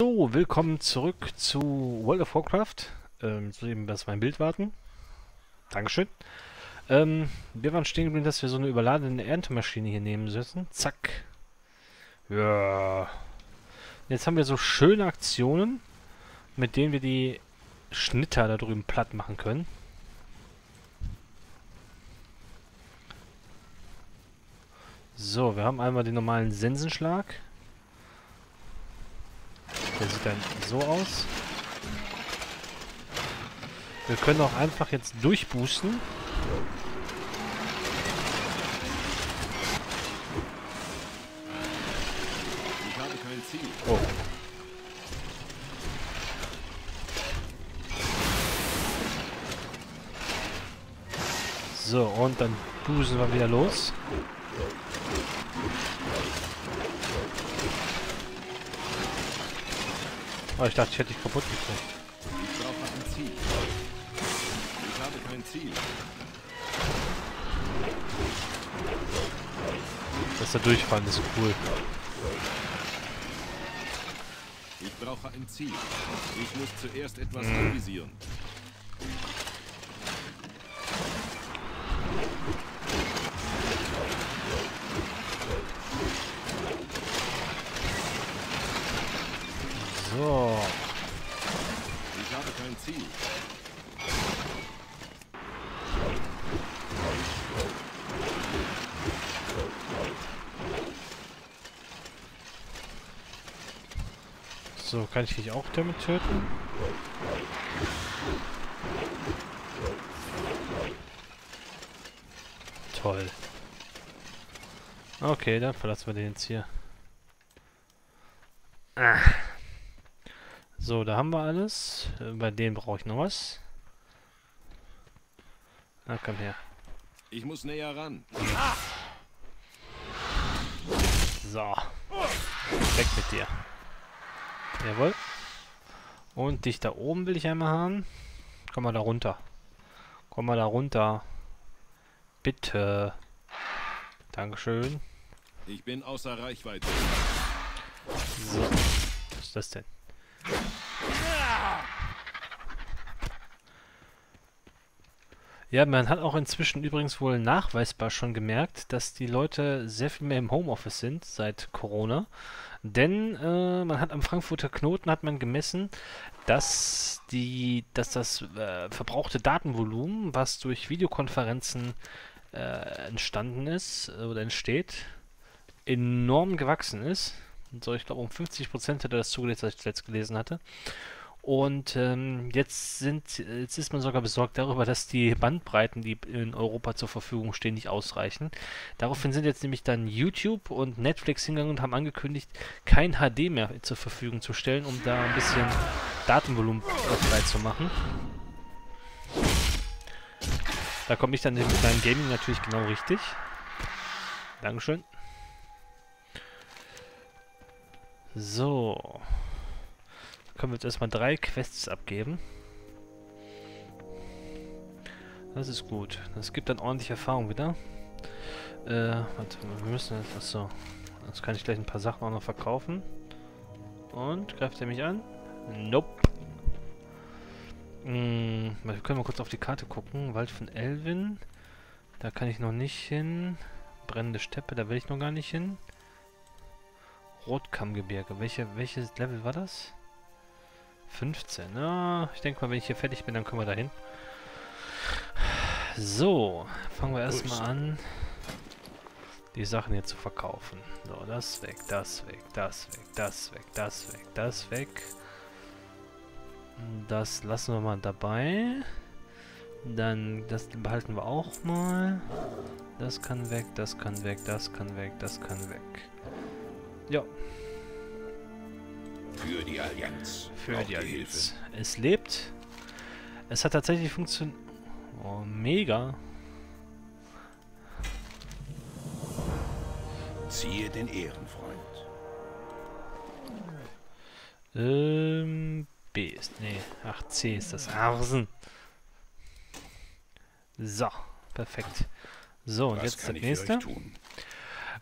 So, willkommen zurück zu World of Warcraft. Ähm, so eben das mein Bild warten. Dankeschön. Ähm, wir waren stehen geblieben, dass wir so eine überladene Erntemaschine hier nehmen müssen. Zack. Ja. Jetzt haben wir so schöne Aktionen, mit denen wir die Schnitter da drüben platt machen können. So, wir haben einmal den normalen Sensenschlag. Der sieht dann so aus. Wir können auch einfach jetzt durchboosten. Oh. So, und dann busen wir wieder los. Oh, ich dachte, ich hätte dich kaputt gekriegt. Ich brauche ein Ziel. Ich habe kein Ziel. Dass er durchfallen ist cool. Ich brauche ein Ziel. Ich muss zuerst etwas anvisieren. So. So, kann ich dich auch damit töten? Toll. Okay, dann verlassen wir den jetzt hier. Ah. So, da haben wir alles. Bei dem brauche ich noch was. Na, komm her. Ich muss näher ran. So. Weg mit dir. Jawohl. Und dich da oben will ich einmal haben. Komm mal da runter. Komm mal da runter. Bitte. Dankeschön. Ich bin außer Reichweite. So. Was ist das denn? Ja, man hat auch inzwischen übrigens wohl nachweisbar schon gemerkt, dass die Leute sehr viel mehr im Homeoffice sind seit Corona. Denn äh, man hat am Frankfurter Knoten hat man gemessen, dass die, dass das äh, verbrauchte Datenvolumen, was durch Videokonferenzen äh, entstanden ist äh, oder entsteht, enorm gewachsen ist. So, ich glaube um 50% hat er das zugelegt, was ich zuletzt gelesen hatte. Und ähm, jetzt sind, jetzt ist man sogar besorgt darüber, dass die Bandbreiten, die in Europa zur Verfügung stehen, nicht ausreichen. Daraufhin sind jetzt nämlich dann YouTube und Netflix hingegangen und haben angekündigt, kein HD mehr zur Verfügung zu stellen, um da ein bisschen Datenvolumen frei zu machen. Da komme ich dann mit meinem Gaming natürlich genau richtig. Dankeschön. So. Können wir jetzt erstmal drei Quests abgeben. Das ist gut. Das gibt dann ordentlich Erfahrung wieder. Äh, warte, wir müssen jetzt... Achso. Jetzt kann ich gleich ein paar Sachen auch noch verkaufen. Und, greift er mich an? Nope. Hm, wir können mal kurz auf die Karte gucken. Wald von Elvin. Da kann ich noch nicht hin. Brennende Steppe, da will ich noch gar nicht hin. Rotkammgebirge. Welche, welches Level war das? 15. Ja, ich denke mal, wenn ich hier fertig bin, dann können wir da hin. So, fangen wir erstmal an, die Sachen hier zu verkaufen. So, das weg, das weg, das weg, das weg, das weg, das weg. Das lassen wir mal dabei. Dann, das behalten wir auch mal. Das kann weg, das kann weg, das kann weg, das kann weg. Ja, Für die Allianz. für Braucht die Allianz. Es lebt. Es hat tatsächlich funktioniert. Oh, mega. Ziehe den Ehrenfreund. Ähm, B ist. Nee, ach, C ist das. Arsen. So, perfekt. So, und Was jetzt das nächste.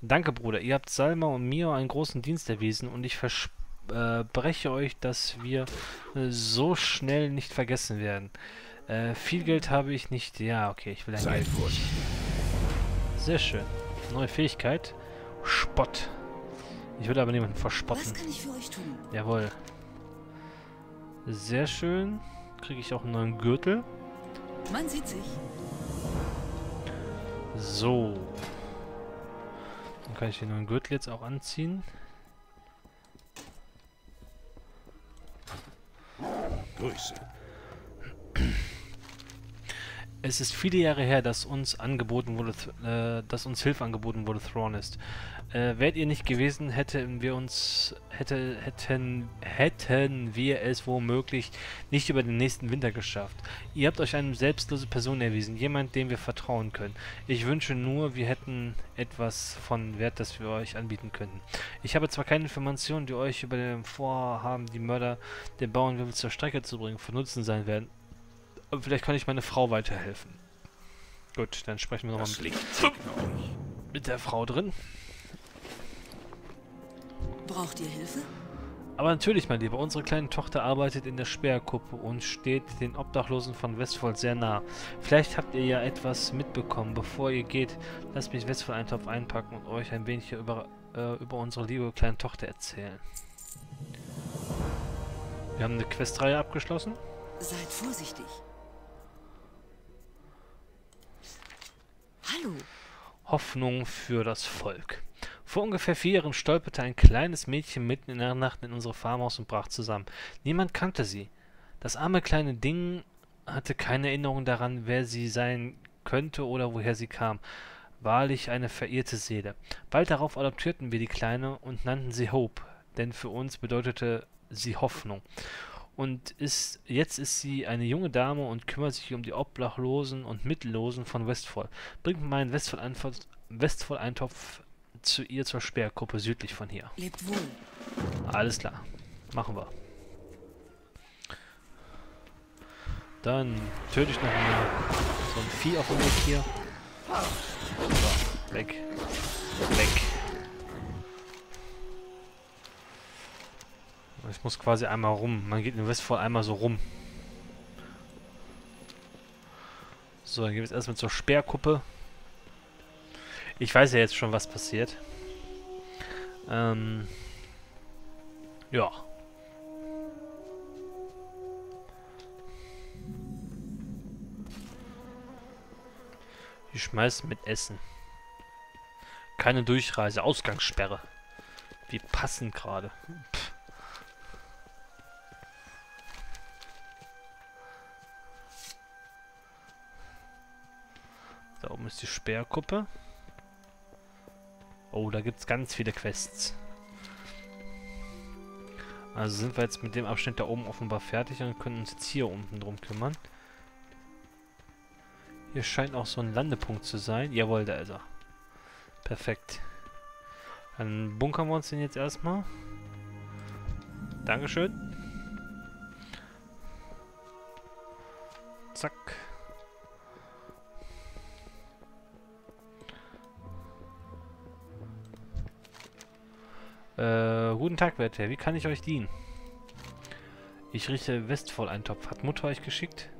Danke, Bruder. Ihr habt Salma und mir einen großen Dienst erwiesen und ich vers verspreche euch, dass wir äh, so schnell nicht vergessen werden. Äh, viel Geld habe ich nicht. Ja, okay, ich will ein Seid Geld. Sehr schön. Neue Fähigkeit. Spott. Ich würde aber niemanden verspotten. Was kann ich für euch tun? Jawohl. Sehr schön. Kriege ich auch einen neuen Gürtel. Man sieht sich. So. Dann kann ich den neuen Gürtel jetzt auch anziehen. Grüße. Es ist viele Jahre her, dass uns angeboten wurde, äh, dass uns Hilfe angeboten wurde, Thrawn ist. Äh, wärt ihr nicht gewesen, hätten wir uns, hätte, hätten, hätten wir es womöglich nicht über den nächsten Winter geschafft. Ihr habt euch eine selbstlose Person erwiesen, jemand, dem wir vertrauen können. Ich wünsche nur, wir hätten etwas von Wert, das wir euch anbieten könnten. Ich habe zwar keine Informationen, die euch über dem Vorhaben, die Mörder der Bauernwirbel zur Strecke zu bringen, von Nutzen sein werden, aber vielleicht kann ich meine Frau weiterhelfen. Gut, dann sprechen wir nochmal mit, mit der Frau drin. Braucht ihr Hilfe? Aber natürlich, mein Lieber, unsere kleine Tochter arbeitet in der Sperrkuppe und steht den Obdachlosen von Westfold sehr nah. Vielleicht habt ihr ja etwas mitbekommen. Bevor ihr geht, lasst mich Westfold einen Topf einpacken und euch ein wenig über, äh, über unsere liebe kleine Tochter erzählen. Wir haben eine Questreihe abgeschlossen. Seid vorsichtig. Hoffnung für das Volk. Vor ungefähr vier Jahren stolperte ein kleines Mädchen mitten in der Nacht in unsere Farmhaus und brach zusammen. Niemand kannte sie. Das arme kleine Ding hatte keine Erinnerung daran, wer sie sein könnte oder woher sie kam. Wahrlich eine verirrte Seele. Bald darauf adoptierten wir die Kleine und nannten sie Hope, denn für uns bedeutete sie Hoffnung. Und ist, jetzt ist sie eine junge Dame und kümmert sich um die Obdachlosen und Mittellosen von Westfall. Bringt meinen Westfall-Eintopf Westfall-Eintopf zu ihr zur Sperrgruppe südlich von hier. Lebt wohl. Alles klar. Machen wir. Dann töte ich noch mal so ein Vieh auf dem Weg hier. So, weg. Weg. Ich muss quasi einmal rum. Man geht in Westfall einmal so rum. So, dann gehen wir jetzt erstmal zur Sperrkuppe. Ich weiß ja jetzt schon, was passiert. Ähm. Ja. Ich schmeiß mit Essen. Keine Durchreise, Ausgangssperre. Wie passend gerade. Pff. Oben ist die Sperrkuppe. Oh, da gibt's ganz viele Quests. Also sind wir jetzt mit dem Abschnitt da oben offenbar fertig und können uns jetzt hier unten drum kümmern. Hier scheint auch so ein Landepunkt zu sein. Jawohl, da ist er. Perfekt. Dann bunkern wir uns den jetzt erstmal. Dankeschön. Zack. Äh, guten Tag, Werte. Wie kann ich euch dienen? Ich richte Westvoll-Eintopf. Hat Mutter euch geschickt?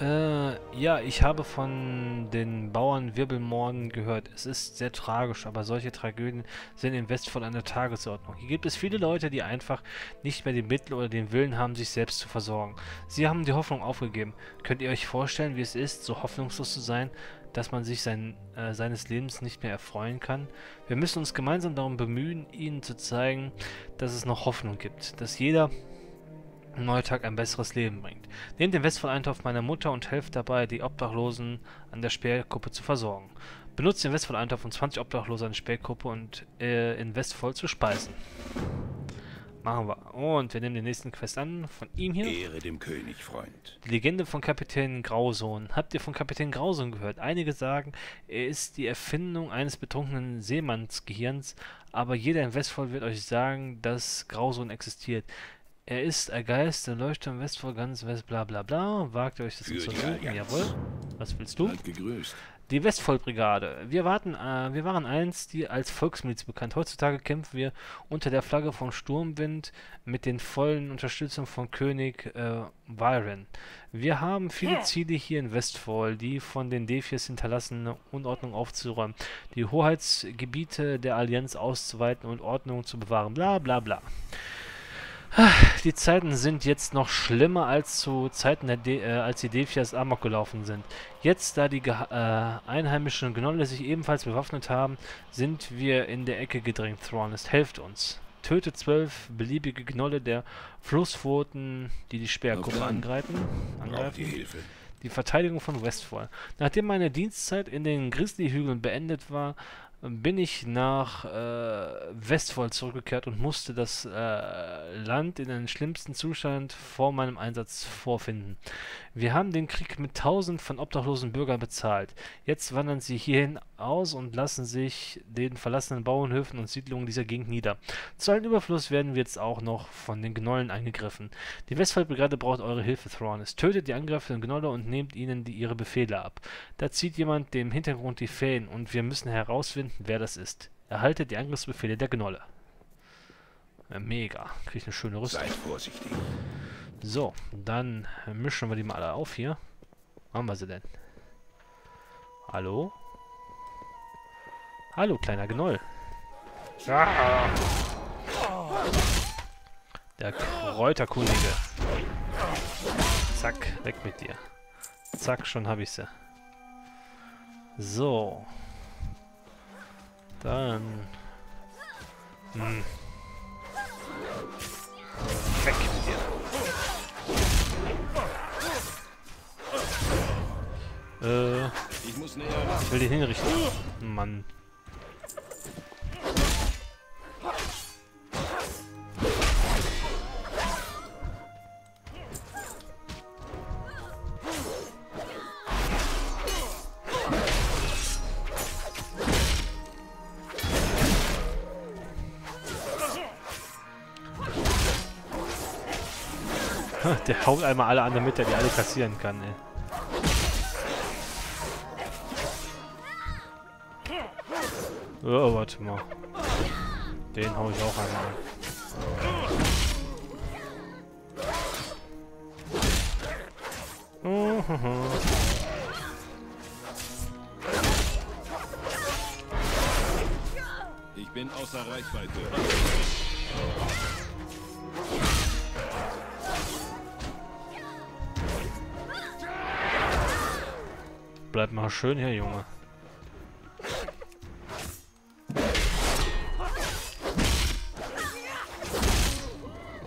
Äh, ja, ich habe von den Bauern Wirbelmorgen gehört. Es ist sehr tragisch, aber solche Tragödien sind in Westfold an der Tagesordnung. Hier gibt es viele Leute, die einfach nicht mehr die Mittel oder den Willen haben, sich selbst zu versorgen. Sie haben die Hoffnung aufgegeben. Könnt ihr euch vorstellen, wie es ist, so hoffnungslos zu sein, dass man sich sein, äh, seines Lebens nicht mehr erfreuen kann? Wir müssen uns gemeinsam darum bemühen, ihnen zu zeigen, dass es noch Hoffnung gibt, dass jeder neuer Tag ein besseres Leben bringt. Nehmt den Westfall-Eintopf meiner Mutter und helft dabei, die Obdachlosen an der Sperrkuppe zu versorgen. Benutzt den Westfall-Eintopf, um 20 Obdachlose an der Sperrkuppe und äh, in Westvoll zu speisen. Machen wir. Und wir nehmen den nächsten Quest an, von ihm hier. Ehre dem König, Freund. Die Legende von Kapitän Grausohn. Habt ihr von Kapitän Grausohn gehört? Einige sagen, er ist die Erfindung eines betrunkenen Seemannsgehirns, aber jeder in Westfold wird euch sagen, dass Grausohn existiert. Er ist ein Geist, der leuchtet am Westfall ganz West, bla bla bla. Wagt euch das zu. Allianz. Jawohl. Was willst du? Die Westvollbrigade. Wir, warten, äh, wir waren einst die als Volksmiliz bekannt. Heutzutage kämpfen wir unter der Flagge von Sturmwind mit den vollen Unterstützung von König äh, Byron. Wir haben viele Ziele hier in Westfall, die von den Defiers hinterlassene Unordnung aufzuräumen, die Hoheitsgebiete der Allianz auszuweiten und Ordnung zu bewahren. Bla bla bla. Die Zeiten sind jetzt noch schlimmer als zu Zeiten, der De äh, als die Defias Amok gelaufen sind. Jetzt, da die Geha- äh, einheimischen Gnolle sich ebenfalls bewaffnet haben, sind wir in der Ecke gedrängt. Thronist, helft uns. Tötet zwölf beliebige Gnolle der Flusspfoten, die die Speergruppe dann. angreifen. Angreifen. Hilfe? Die Verteidigung von Westfall. Nachdem meine Dienstzeit in den Grizzly-Hügeln beendet war, bin ich nach äh, Westfall zurückgekehrt und musste das äh, Land in den schlimmsten Zustand vor meinem Einsatz vorfinden. Wir haben den Krieg mit tausend von obdachlosen Bürgern bezahlt. Jetzt wandern sie hierhin aus und lassen sich den verlassenen Bauernhöfen und Siedlungen dieser Gegend nieder. Zu allen Überfluss werden wir jetzt auch noch von den Gnollen angegriffen. Die Westfallbrigade braucht eure Hilfe, Thrawnus. Tötet die angreifenden Gnolle und nehmt ihnen die, ihre Befehle ab. Da zieht jemand dem Hintergrund die Fäden und wir müssen herausfinden, wer das ist. Erhaltet die Angriffsbefehle der Gnolle. Mega. Krieg ich eine schöne Rüstung. Seid vorsichtig. So, dann mischen wir die mal alle auf hier. Haben wir sie denn? Hallo? Hallo, kleiner Gnoll. Der Kräuterkundige. Zack, weg mit dir. Zack, schon habe ich sie. So. Dann. Hm. Weg mit dir. Äh, ich will den hinrichten. Mann. Haut einmal alle an, damit er die alle kassieren kann, ey. Oh, warte mal. Den hau ich auch einmal an. Ich bin außer Reichweite. Bleib mal schön hier, Junge.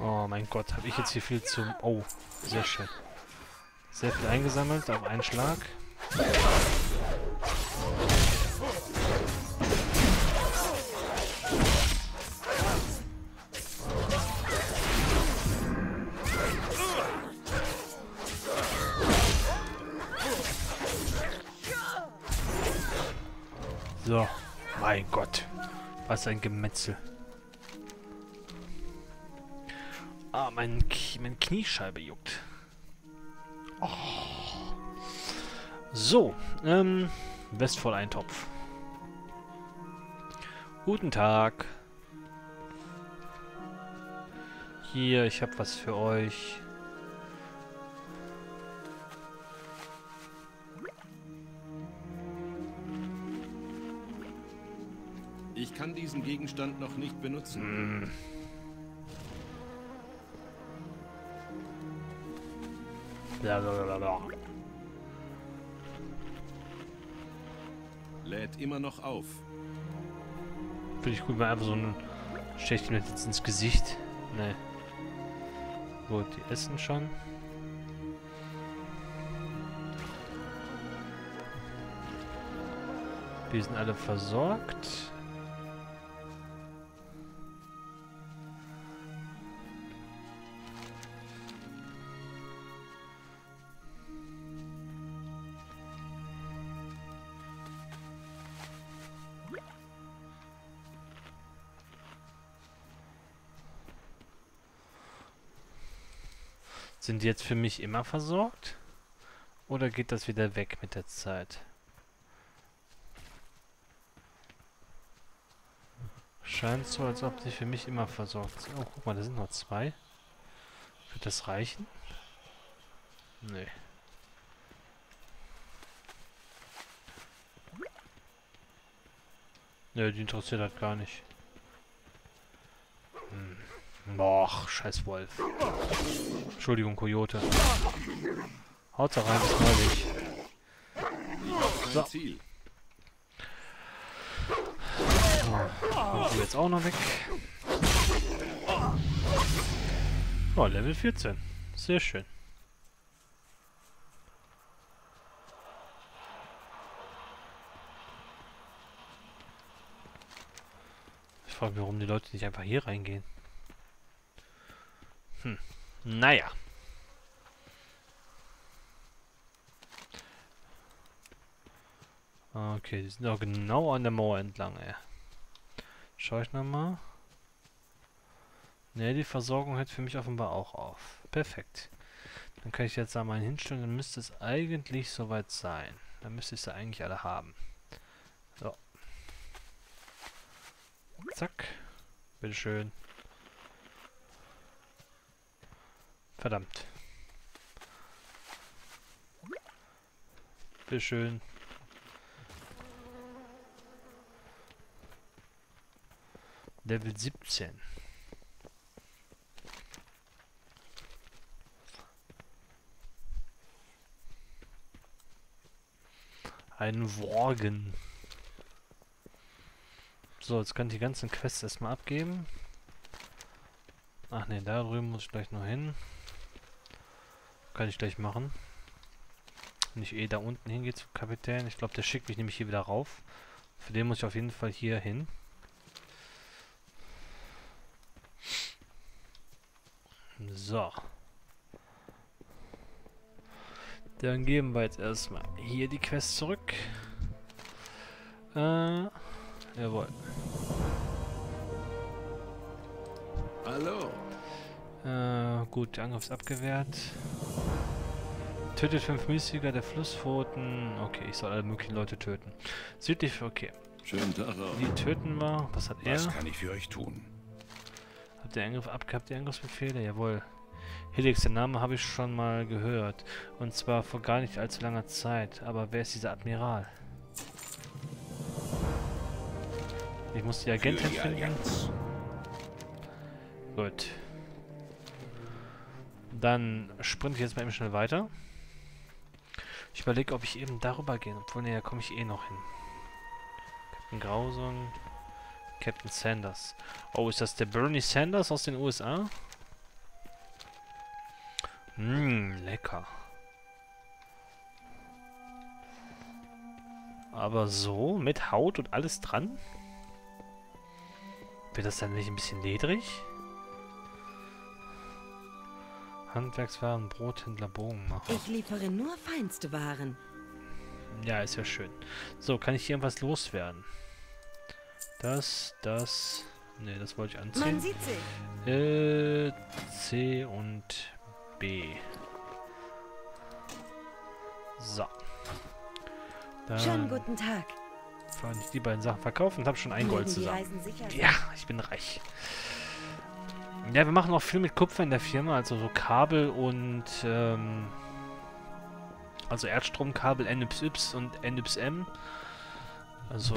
Oh mein Gott, habe ich jetzt hier viel zu... Oh, sehr schön. Sehr viel eingesammelt auf einen Schlag. So, mein Gott. Was ein Gemetzel. Ah, mein, K mein Kniescheibe juckt. Oh. So, ähm, Westvoll-Eintopf. Guten Tag. Hier, ich habe was für euch. Ich kann diesen Gegenstand noch nicht benutzen. Blablabla. Lädt immer noch auf. Finde ich gut, mal einfach so ein Schächtchen mit jetzt ins Gesicht. Nee. Gut, die essen schon. Die sind alle versorgt. Sind die jetzt für mich immer versorgt? Oder geht das wieder weg mit der Zeit? Scheint so, als ob sie für mich immer versorgt sind. Oh, guck mal, da sind noch zwei. Wird das reichen? Nee. Nö, die interessiert halt gar nicht. Och, scheiß Wolf. Entschuldigung, Kojote. Haut da rein, bis neulich. So. Die jetzt auch noch weg. Oh, Level 14. Sehr schön. Ich frage mich, warum die Leute nicht einfach hier reingehen. Hm. Naja. Okay, die sind auch genau an der Mauer entlang, ey. Schau ich nochmal. Ne, die Versorgung hört für mich offenbar auch auf. Perfekt. Dann kann ich jetzt da mal hinstellen, dann müsste es eigentlich soweit sein. Dann müsste ich sie eigentlich alle haben. So. Zack. Bitteschön. Verdammt. Bitteschön. Level 17. Ein Worgen. So, jetzt kann ich die ganzen Quests erstmal abgeben. Ach ne, da drüben muss ich gleich noch hin. Kann ich gleich machen. Wenn ich eh da unten hingehe zum Kapitän. Ich glaube, der schickt mich nämlich hier wieder rauf. Für den muss ich auf jeden Fall hier hin. So. Dann geben wir jetzt erstmal hier die Quest zurück. Äh, jawohl. Hallo. Äh, gut, der Angriff ist abgewehrt. Tötet fünf Mystiker der Flusspfoten. Okay, ich soll alle möglichen Leute töten. Südlich, okay. Schönen Tag auch. Die töten wir. Was hat er? Was kann ich für euch tun? Hat der Angriff abgehabt, die Angriffsbefehle? Jawohl. Helix, den Namen habe ich schon mal gehört. Und zwar vor gar nicht allzu langer Zeit. Aber wer ist dieser Admiral? Ich muss die Agentin die finden. Gut. Dann sprinte ich jetzt mal eben schnell weiter. Ich überlege, ob ich eben darüber gehe. Obwohl, ne, da komme ich eh noch hin. Captain Grauson. Captain Sanders. Oh, ist das der Bernie Sanders aus den USA? Mmm, lecker. Aber so, mit Haut und alles dran? Wird das dann nicht ein bisschen ledrig? Handwerkswaren, Brothändler, Bogenmacher. Ich liefere nur feinste Waren. Ja, ist ja schön. So, kann ich hier irgendwas loswerden? Das, das... Ne, das wollte ich Man anziehen. sieht sich. Äh, C und B. So. Schönen Dann guten Tag. kann ich die beiden Sachen verkaufen und habe schon ein Gold zusammen. Ja, ich bin reich. Ja, wir machen auch viel mit Kupfer in der Firma, also so Kabel und ähm, also Erdstromkabel NYS und NYM. Also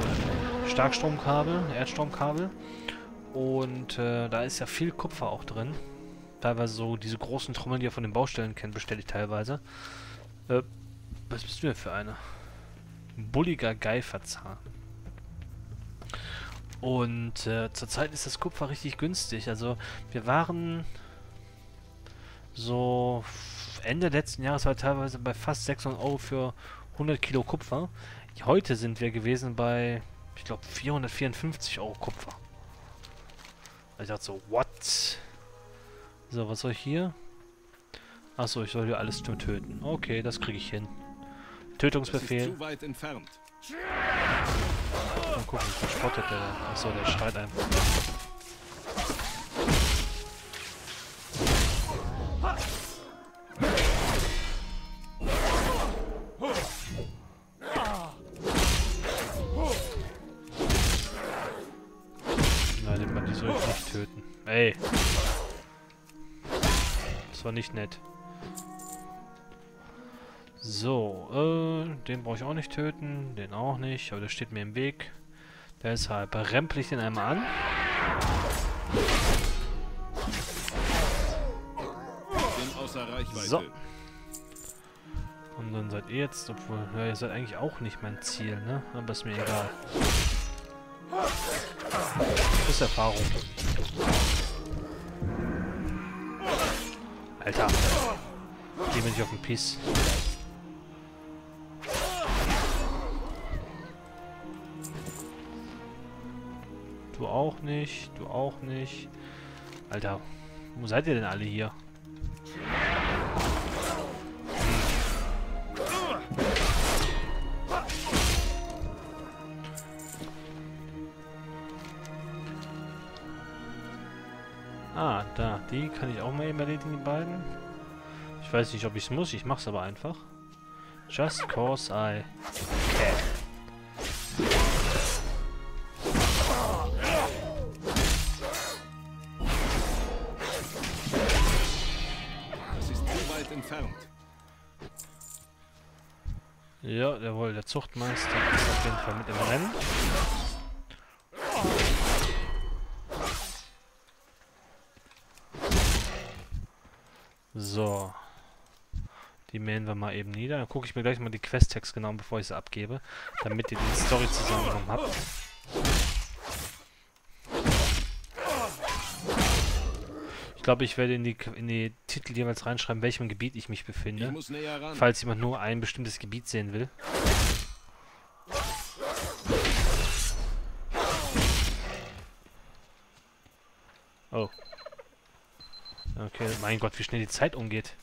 Starkstromkabel, Erdstromkabel. Und äh, da ist ja viel Kupfer auch drin. Teilweise so diese großen Trommeln, die ihr von den Baustellen kennt, bestelle ich teilweise. Äh, was bist du denn für eine? Bulliger Geiferzahn. Und äh, zurzeit ist das Kupfer richtig günstig. Also wir waren so Ende letzten Jahres war teilweise bei fast 600 Euro für 100 Kilo Kupfer. Heute sind wir gewesen bei, ich glaube, 454 Euro Kupfer. Ich dachte so, what? So, was soll ich hier? Achso, ich soll hier alles nur töten. Okay, das kriege ich hin. Tötungsbefehl. zu weit entfernt. Mal gucken, spottet der denn? Achso, der schreit einfach. Nein, den soll ich nicht töten. Ey! Das war nicht nett. So, äh, den brauche ich auch nicht töten, den auch nicht, aber der steht mir im Weg. Deshalb rempel ich den einmal an. So. Und dann seid ihr jetzt, obwohl, ja, ihr seid eigentlich auch nicht mein Ziel, ne? Aber ist mir egal. Das ist Erfahrung. Alter. Geh mir nicht auf den Piss. Auch nicht, du auch nicht. Alter, wo seid ihr denn alle hier? Ah, da. Die kann ich auch mal eben erledigen, die beiden. Ich weiß nicht, ob ich es muss. Ich mach's aber einfach. Just cause I can. Entfernt. Ja, jawohl, der Zuchtmeister ist auf jeden Fall mit im Rennen. So. Die mähen wir mal eben nieder. Dann gucke ich mir gleich mal die Quest-Text genau bevor ich sie abgebe. Damit ihr die Story-Zusammenhang habt. Glaube, ich werde in die, in die Titel jeweils reinschreiben, welchem Gebiet ich mich Ich befinde. ran. Falls jemand nur ein bestimmtes Gebiet sehen will. Oh. Okay, mein Gott, wie schnell die Zeit umgeht.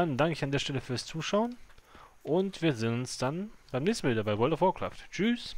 Dann danke ich an der Stelle fürs Zuschauen und wir sehen uns dann beim nächsten Mal wieder bei World of Warcraft. Tschüss!